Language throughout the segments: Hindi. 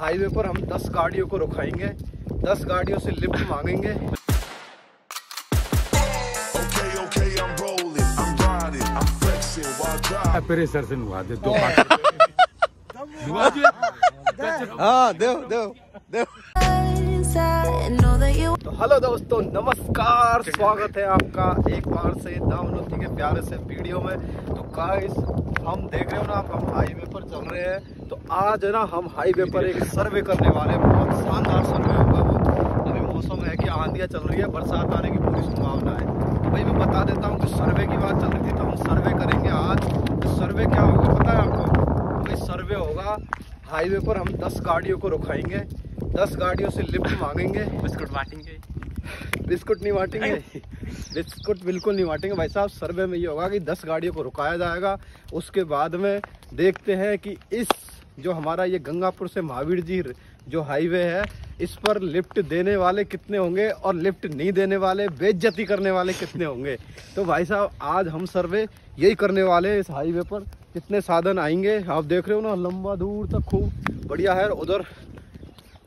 हाईवे पर हम 10 गाड़ियों को रुकाएँगे। 10 गाड़ियों से लिफ्ट मांगेंगे। पेरे दे तो हेलो दोस्तों, नमस्कार। स्वागत है आपका एक बार से दामनोती के प्यारे से वीडियो में। तो गाइस हम देख रहे हो ना, आप हम हाईवे पर चल रहे हैं। तो आज है ना, हम हाईवे पर एक सर्वे करने वाले हैं। बहुत शानदार सर्वे होगा वो। अभी मौसम है कि आंधियाँ चल रही है, बरसात आने की पूरी संभावना है। तो भाई, मैं बता देता हूँ कि सर्वे की बात चल रही थी तो हम सर्वे करेंगे आज। तो सर्वे क्या होगा पता है आपको? भाई सर्वे होगा हाईवे पर हम 10 गाड़ियों को रुकाएँगे। 10 गाड़ियों से लिफ्ट मांगेंगे। बिस्कुट बांटेंगे। बिस्कुट नहीं बांटेंगे? बिस्कुट बिल्कुल नहीं बांटेंगे। भाई साहब सर्वे में ये होगा कि 10 गाड़ियों को रुकाया जाएगा। उसके बाद में देखते हैं कि इस जो हमारा ये गंगापुर से महावीर जी जो हाईवे है इस पर लिफ्ट देने वाले कितने होंगे और लिफ्ट नहीं देने वाले बेज्जती करने वाले कितने होंगे? तो भाई साहब आज हम सर्वे यही करने वाले हैं इस हाईवे पर। कितने साधन आएँगे? आप देख रहे हो ना लंबा दूर तक खूब बढ़िया है। उधर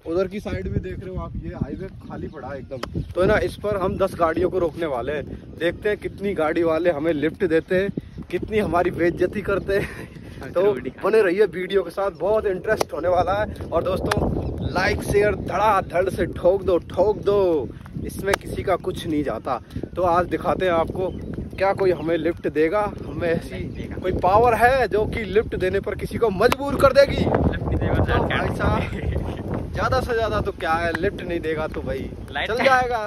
उधर की साइड भी देख रहे हो आप ये हाईवे खाली पड़ा है एकदम। तो है ना इस पर हम 10 गाड़ियों को रोकने वाले हैं। देखते हैं कितनी गाड़ी वाले हमें लिफ्ट देते हैं कितनी हमारी बेइज्जती करते हैं। तो बने रहिए वीडियो के साथ बहुत इंटरेस्ट होने वाला है। और दोस्तों लाइक शेयर धड़ाधड़ से ठोक दो ठोक दो। इसमें किसी का कुछ नहीं जाता। तो आज दिखाते हैं आपको क्या कोई हमें लिफ्ट देगा। हमें ऐसी कोई पावर है जो कि लिफ्ट देने पर किसी को मजबूर कर देगी? लिफ्ट देगा तो भाई साहब। ज़्यादा से ज़्यादा तो क्या है लिफ्ट नहीं देगा तो भाई चल जाएगा।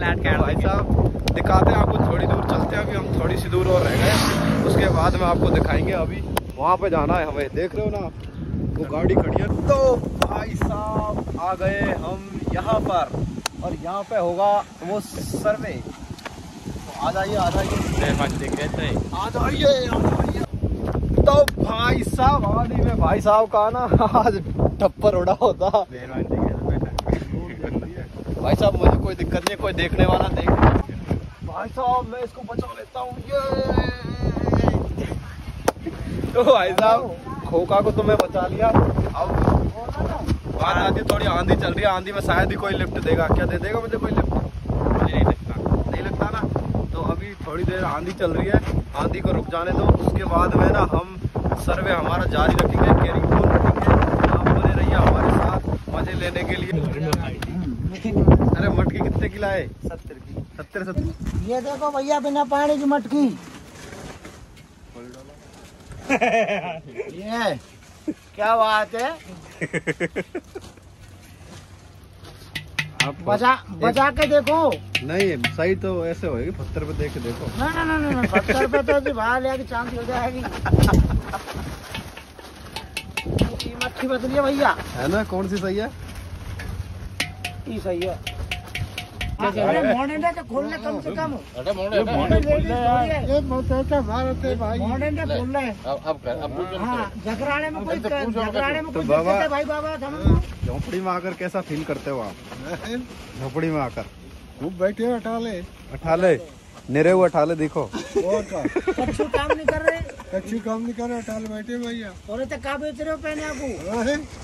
लाइट तो भाई साहब दिखाते हैं आपको थोड़ी दूर चलते हैं अभी हम थोड़ी सी दूर और रह गए। उसके बाद में आपको दिखाएँगे अभी वहाँ पे जाना है हमें देख रहे हो ना वो गाड़ी खड़ी है। तो भाई साहब आ गए हम यहाँ पर और यहाँ पे होगा वो सर्वे। तो आ जाइए आ जाइए आ जाइए। तो भाई साहब आने में भाई साहब का ना आज टप्पर उड़ा होता। भाई साहब, मुझे कोई दिक्कत नहीं, कोई देखने वाला देख। भाई साहब, मैं इसको बचा लेता हूँ, ये। तो भाई साहब, खोखा को तो मैं बचा लिया। अब बात आती थोड़ी आंधी चल रही है, आंधी में शायद ही कोई लिफ्ट देगा। क्या दे देगा मुझे कोई लिफ्ट मुझे नहीं लगता नहीं लगता ना तो अभी थोड़ी देर आंधी चल रही है। आंधी को रुक जाने दो। उसके बाद में ना हम सर्वे हमारा जारी रखेंगे कैरिंग फ़ोन रखेंगे। आप बने रहिए हमारे साथ मज़े लेने के लिए। अरे मटकी कितने की लाए सत्तर की। सत्तर सत्तर। ये देखो भैया बिना पानी की मटकी। ये क्या बात है? बजा बजा के देखो। नहीं सही तो ऐसे होएगी पत्थर पे देख के देखो। ना ना ना ना पत्थर पे तो जी बाहर लेके चांस हो जाएगी। ये मटकी बदलिए भैया। है ना? कौन सी सही है? ये सही है। मॉडर्न है तो कम से कम। भारत है भाई? मॉडर्न है खोल रहे हाँ। जगराने में कोई जगराने में तो कोई बाबा- दिक्कत है भाई बाबा झोपड़ी में आकर कैसा फील करते हो आप? झोपड़ी में आकर। खूब बैठे हटा ले। अठा ले। निरे हुए अठा ले देखो। और का कच्छु काम नहीं कर रहे? कच्ची काम नहीं करे टाल बैठे भैया। और तो का बेच रहे हो पहने आपको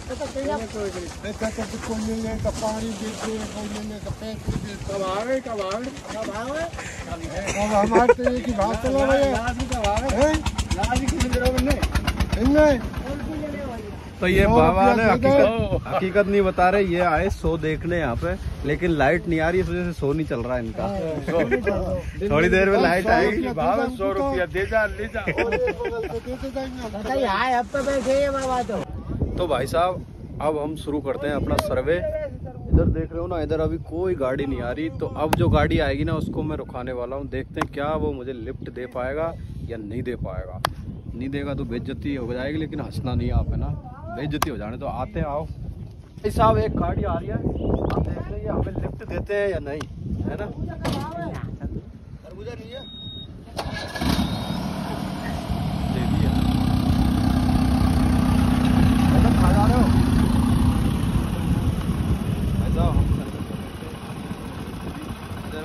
तो तो कोई मिलने का पानी देते हैं कोई मिलने का पैसे देते कब आवे कब आवे कब आवे कब हमारे तो एक ही भाग चलो भैया हैं? इनमें तो ये बाबा ने हकीकत हकीकत नहीं बता रहे ये आए सो देखने यहाँ पे लेकिन लाइट नहीं आ रही इस वजह से सो नहीं चल रहा है इनका। थोड़ी देर में लाइट आएगी। बाबा सौ रुपया दे जा ले जा। तो हैं तो। तो भाई साहब अब हम शुरू करते हैं अपना सर्वे। इधर देख रहे हो ना इधर अभी कोई गाड़ी नहीं आ रही तो अब जो गाड़ी आएगी ना उसको मैं रुकाने वाला हूँ। देखते हैं क्या वो मुझे लिफ्ट दे पाएगा या नहीं दे पाएगा। नहीं देगा तो बेज्जती हो जाएगी लेकिन हंसना नहीं आप है ना? बेइज्जती हो जाने तो आते हैं आओ। भाई साहब एक गाड़ी आ रही है। आप देख रहे हैं हमें लिफ्ट देते हैं या नहीं है ना? तरबूजा नहीं है दे दिया मैडम खा जा रहे हो भाई साहब हम सर्वे कर रहे थे इधर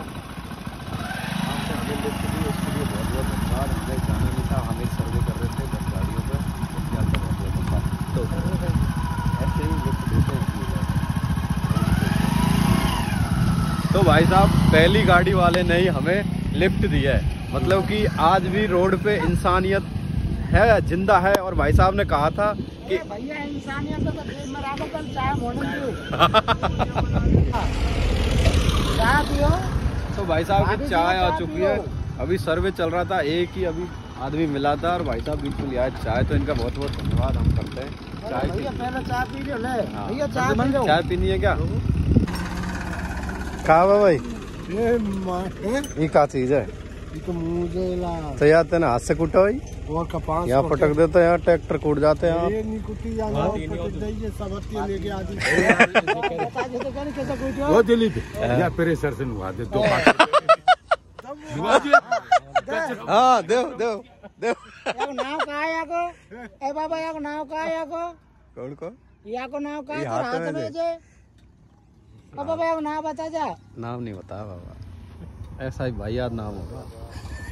आपसे हमें लिफ्ट दी उसके लिए बहुत बहुत धन्यवाद हमें जाना नहीं था हम एक सर्वे कर रहे थे दस गाड़ियों पे उसके आपका बहुत बहुत धन्यवाद तो तो भाई साहब पहली गाड़ी वाले ने ही हमें लिफ्ट दी है। मतलब कि आज भी रोड पे इंसानियत है ज़िंदा है और भाई साहब ने कहा था कि भैया इंसानियत तो तो भाई साहब की चाय आ चुकी है। अभी सर्वे चल रहा था एक ही अभी आदमी मिला था और भाई साहब बिल्कुल यार चाय तो इनका बहुत बहुत धन्यवाद हम करते हैं। चाय पहले चाय पी लो। ले। भैया चाय चाय पीनी है क्या? कहा हुआ भाई? ये माँ ये ये चीज़ है? तो मुझे ला तो यार तेना हाथ से कूटा भाई। और कपास यहाँ पटक देते हैं ट्रैक्टर कूट जाते हैं तो वो दिलीप या प्रेशर से नुआ दे दो हाँ देव देव देव याको नाव का है याको ए बाबा याको नाव का है याको कौन को याको नाव का है हाथ हाथ में में जे बाबा याको नाव बता जा। नाम नहीं बता बाबा। ऐसा ही भाई याद नाम होगा।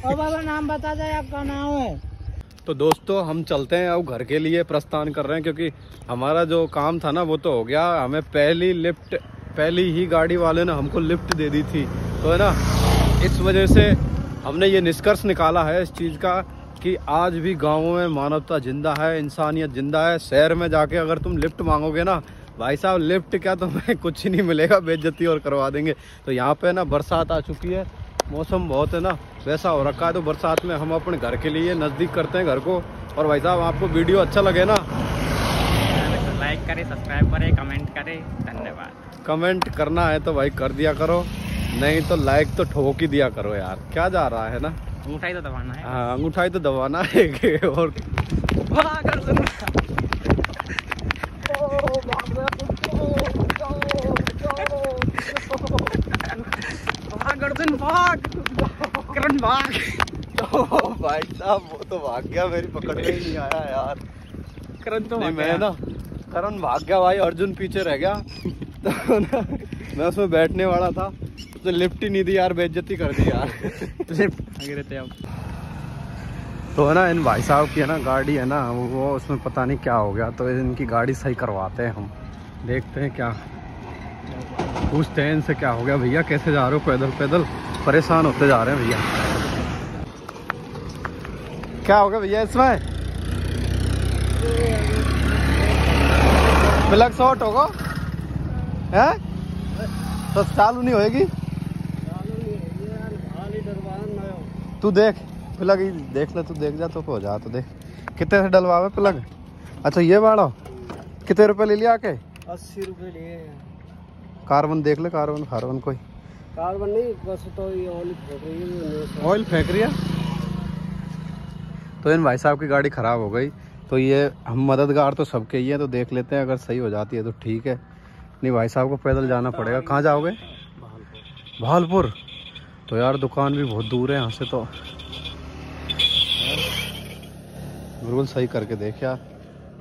ओ बाबा नाम बता जा आपका नाम है। तो दोस्तों हम चलते हैं अब घर के लिए प्रस्थान कर रहे हैं क्योंकि हमारा जो काम था ना वो तो हो गया। हमें पहली लिफ्ट पहली ही गाड़ी वाले ने हमको लिफ्ट दे दी थी। तो है ना इस वजह से हमने ये निष्कर्ष निकाला है इस चीज़ का कि आज भी गाँवों में मानवता ज़िंदा है इंसानियत ज़िंदा है। शहर में जाके अगर तुम लिफ्ट मांगोगे ना भाई साहब लिफ्ट क्या तुम्हें कुछ ही नहीं मिलेगा बेइज्जती और करवा देंगे। तो यहाँ पे ना बरसात आ चुकी है मौसम बहुत है ना वैसा हो रखा है। तो बरसात में हम अपने घर के लिए नज़दीक करते हैं घर को। और भाई साहब आपको वीडियो अच्छा लगे ना? लाइक करें सब्सक्राइब करें कमेंट करें। धन्यवाद। कमेंट करना है तो भाई कर दिया करो। नहीं तो लाइक तो ठोक ही दिया करो यार। क्या जा रहा है ना? अंगूठाई तो दबाना है। हाँ अंगूठाई तो दबाना है और भाग भाग करण भाग ओ भाई साहब वो तो भाग गया मेरी पकड़ में ही नहीं आया यार। करण तो नहीं मैं ना करण भाग गया भाई अर्जुन पीछे रह गया। तो ना मैं उसमें बैठने वाला था। तो लिफ्ट ही नहीं दी यार बेइज्जती कर दी यार। आगे रहते अब तो है ना इन भाई साहब की है ना गाड़ी है ना वो उसमें पता नहीं क्या हो गया तो इनकी गाड़ी सही करवाते हैं हम। देखते हैं क्या। पूछते हैं इनसे क्या हो गया। भैया कैसे जा रहे हो? पैदल पैदल। परेशान होते जा रहे हैं भैया। क्या हो गया भैया इसमें? प्लग शॉर्ट होगा? है? तो चालू नहीं होएगी? तू देख। प्लग ही देख ले तू देख जा तो हो जा तो देख। कितने से डलवावे प्लग? अच्छा ये बाड़ो कितने रुपए ले लिया के अस्सी रुपए लिए कार्बन देख ले कार्बन कार्बन कोई। कार्बन नहीं बस तो ये ऑलिव फेंक रही है ऑयल फेंक रही है? तो इन भाई साहब की गाड़ी खराब हो गई। तो ये हम मददगार तो सबके ही हैं तो देख लेते हैं अगर सही हो जाती है तो ठीक है। नहीं भाई साहब को पैदल जाना पड़ेगा। कहाँ जाओगे? भालपुर। तो यार दुकान भी बहुत दूर है यहाँ से तो। बिल्कुल सही करके देख यार।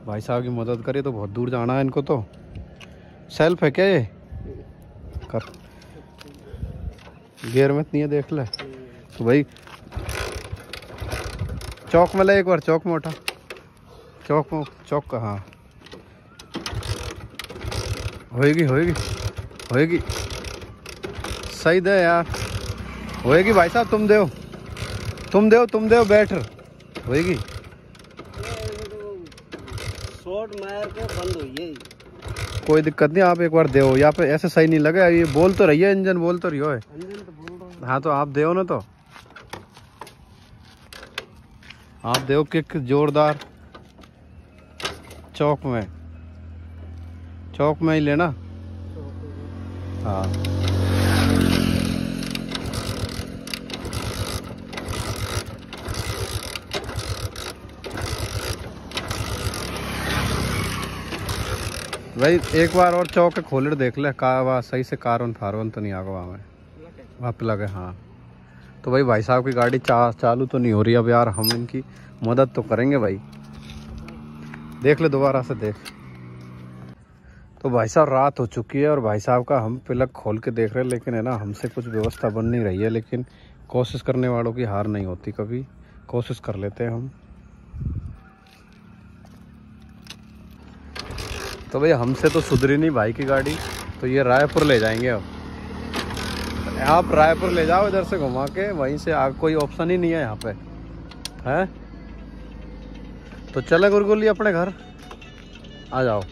भाई साहब की मदद करिए तो बहुत दूर जाना है इनको तो। सेल्फ है क्या ये? कर। गियर में नहीं है, देख ले। तो भाई, चौक में ले एक बार, चौक में उठा। चौक में, चौक का हाँ। होएगी होएगी होएगी। सही दे यार। होएगी भाई साहब, तुम दो तुम दो तुम दो बैठ। होएगी। शॉर्ट मार के बंद हुई है। कोई दिक्कत नहीं आप एक बार दो यहाँ पे ऐसे सही नहीं लगे ये बोल तो रही है इंजन बोल तो रही हो। तो हूँ। हाँ तो आप दो ना तो। आप दो किक जोरदार। चौक में। चौक में ही लेना। हाँ। भाई एक बार और चौक के खोलर देख ले। का सही से कार कारवन फारवन तो नहीं आगा वहाँ में। वहाँ पे लगे हाँ। तो भाई भाई साहब की गाड़ी चा, चालू तो नहीं हो रही अब यार हम इनकी मदद तो करेंगे भाई। देख ले दोबारा से देख। तो भाई साहब रात हो चुकी है और भाई साहब का हम प्लग खोल के देख रहे हैं लेकिन है ना हमसे कुछ व्यवस्था बन नहीं रही है लेकिन कोशिश करने वालों की हार नहीं होती कभी। कोशिश कर लेते हैं हम। तो भाई हमसे तो सुधरी नहीं भाई की गाड़ी तो ये रायपुर ले जाएँगे अब। आप रायपुर ले जाओ इधर से घुमा के, वहीं से आप कोई ऑप्शन ही नहीं है यहाँ पे। है? तो चले गुरगुली अपने घर। आ जाओ।